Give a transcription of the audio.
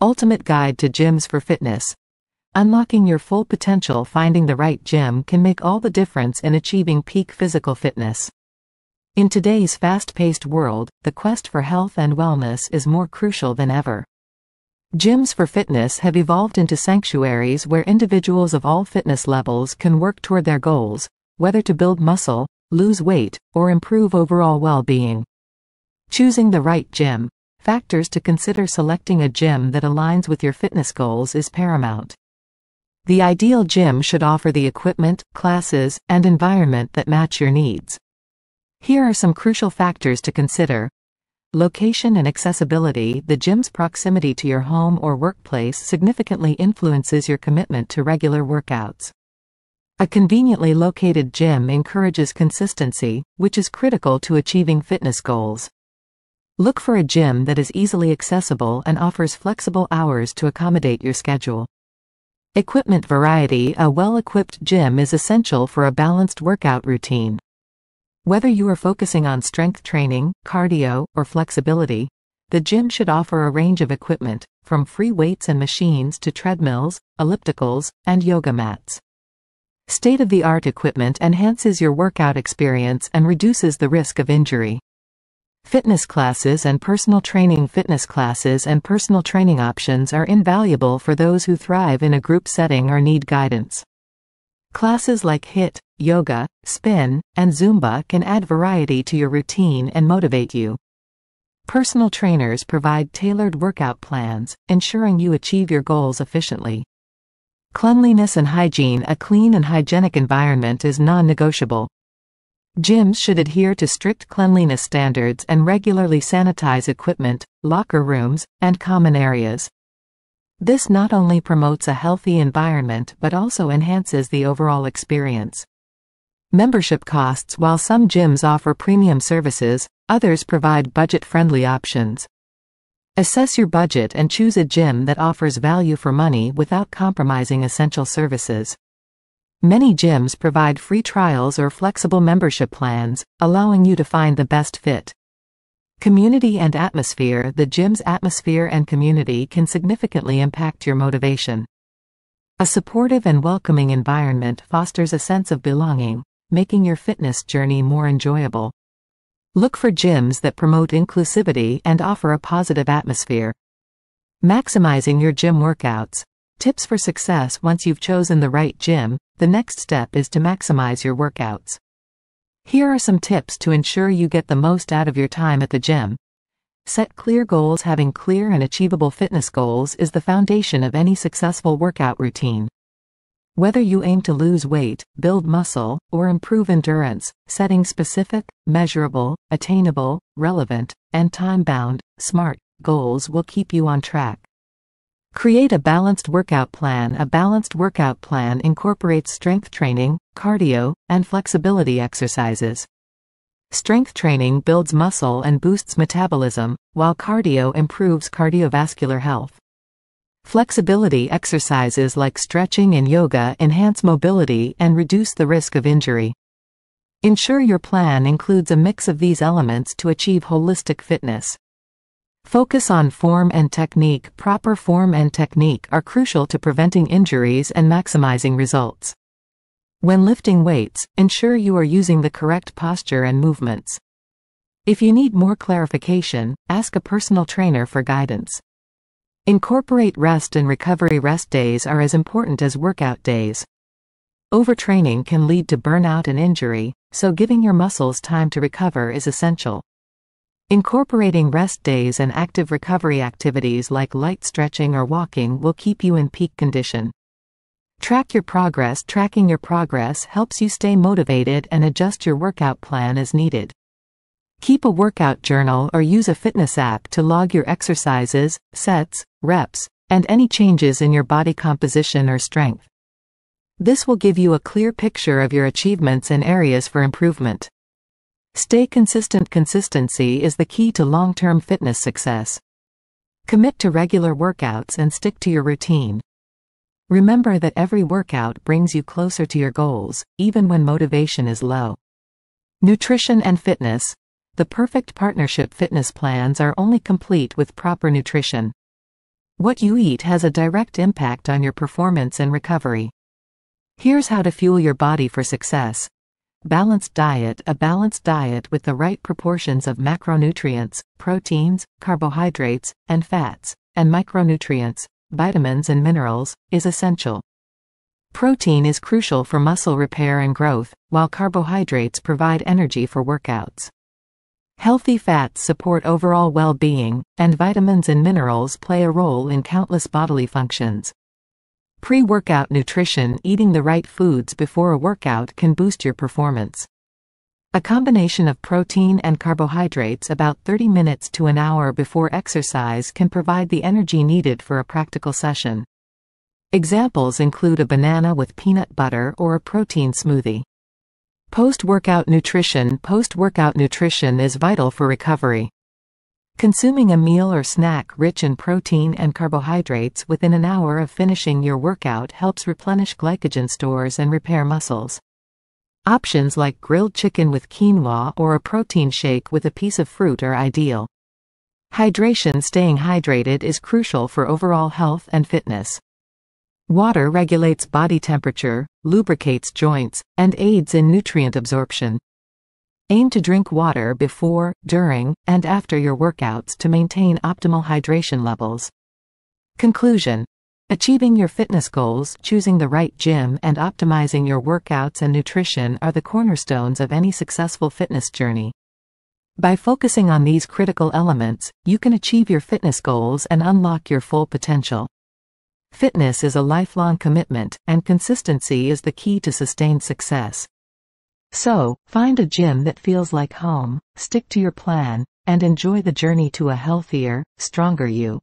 Ultimate Guide to Gyms for Fitness. Unlocking your full potential finding the right gym can make all the difference in achieving peak physical fitness. In today's fast-paced world, the quest for health and wellness is more crucial than ever. Gyms for fitness have evolved into sanctuaries where individuals of all fitness levels can work toward their goals, whether to build muscle, lose weight, or improve overall well-being. Choosing the right gym. Factors to consider selecting a gym that aligns with your fitness goals is paramount. The ideal gym should offer the equipment, classes, and environment that match your needs. Here are some crucial factors to consider. Location and accessibility The gym's proximity to your home or workplace significantly influences your commitment to regular workouts. A conveniently located gym encourages consistency, which is critical to achieving fitness goals. Look for a gym that is easily accessible and offers flexible hours to accommodate your schedule. Equipment variety A well-equipped gym is essential for a balanced workout routine. Whether you are focusing on strength training, cardio, or flexibility, the gym should offer a range of equipment, from free weights and machines to treadmills, ellipticals, and yoga mats. State-of-the-art equipment enhances your workout experience and reduces the risk of injury. Fitness classes and personal training Fitness classes and personal training options are invaluable for those who thrive in a group setting or need guidance. Classes like HIIT, yoga, spin, and Zumba can add variety to your routine and motivate you. Personal trainers provide tailored workout plans, ensuring you achieve your goals efficiently. Cleanliness and hygiene A clean and hygienic environment is non-negotiable. Gyms should adhere to strict cleanliness standards and regularly sanitize equipment, locker rooms, and common areas. This not only promotes a healthy environment but also enhances the overall experience. Membership costs While some gyms offer premium services, others provide budget-friendly options. Assess your budget and choose a gym that offers value for money without compromising essential services. Many gyms provide free trials or flexible membership plans, allowing you to find the best fit. Community and atmosphere The gym's atmosphere and community can significantly impact your motivation. A supportive and welcoming environment fosters a sense of belonging, making your fitness journey more enjoyable. Look for gyms that promote inclusivity and offer a positive atmosphere. Maximizing your gym workouts. Tips for success Once you've chosen the right gym, the next step is to maximize your workouts. Here are some tips to ensure you get the most out of your time at the gym. Set clear goals Having clear and achievable fitness goals is the foundation of any successful workout routine. Whether you aim to lose weight, build muscle, or improve endurance, setting specific, measurable, attainable, relevant, and time-bound, SMART goals will keep you on track. Create a balanced workout plan. A balanced workout plan incorporates strength training, cardio, and flexibility exercises. Strength training builds muscle and boosts metabolism, while cardio improves cardiovascular health. Flexibility exercises like stretching and yoga enhance mobility and reduce the risk of injury. Ensure your plan includes a mix of these elements to achieve holistic fitness. Focus on form and technique. Proper form and technique are crucial to preventing injuries and maximizing results. When lifting weights, ensure you are using the correct posture and movements. If you need more clarification, ask a personal trainer for guidance. Incorporate rest and recovery Rest days are as important as workout days. Overtraining can lead to burnout and injury, so giving your muscles time to recover is essential. Incorporating rest days and active recovery activities like light stretching or walking will keep you in peak condition. Track your progress Tracking your progress helps you stay motivated and adjust your workout plan as needed. Keep a workout journal or use a fitness app to log your exercises, sets, reps, and any changes in your body composition or strength. This will give you a clear picture of your achievements and areas for improvement. Stay consistent Consistency is the key to long-term fitness success. Commit to regular workouts and stick to your routine. Remember that every workout brings you closer to your goals, even when motivation is low. Nutrition and fitness, the perfect partnership fitness plans are only complete with proper nutrition. What you eat has a direct impact on your performance and recovery. Here's how to fuel your body for success. Balanced diet A balanced diet with the right proportions of macronutrients, proteins, carbohydrates, and fats, and micronutrients, vitamins and minerals, is essential. Protein is crucial for muscle repair and growth, while carbohydrates provide energy for workouts. Healthy fats support overall well-being, and vitamins and minerals play a role in countless bodily functions. Pre-workout nutrition Eating the right foods before a workout can boost your performance. A combination of protein and carbohydrates about 30 minutes to an hour before exercise can provide the energy needed for a practical session. Examples include a banana with peanut butter or a protein smoothie. Post-workout nutrition Post-workout nutrition is vital for recovery. Consuming a meal or snack rich in protein and carbohydrates within an hour of finishing your workout helps replenish glycogen stores and repair muscles. Options like grilled chicken with quinoa or a protein shake with a piece of fruit are ideal. Hydration Staying hydrated is crucial for overall health and fitness. Water regulates body temperature, lubricates joints, and aids in nutrient absorption. Aim to drink water before, during, and after your workouts to maintain optimal hydration levels. Conclusion Achieving your fitness goals, choosing the right gym, and optimizing your workouts and nutrition are the cornerstones of any successful fitness journey. By focusing on these critical elements, you can achieve your fitness goals and unlock your full potential. Fitness is a lifelong commitment, and consistency is the key to sustained success. So, find a gym that feels like home, stick to your plan, and enjoy the journey to a healthier, stronger you.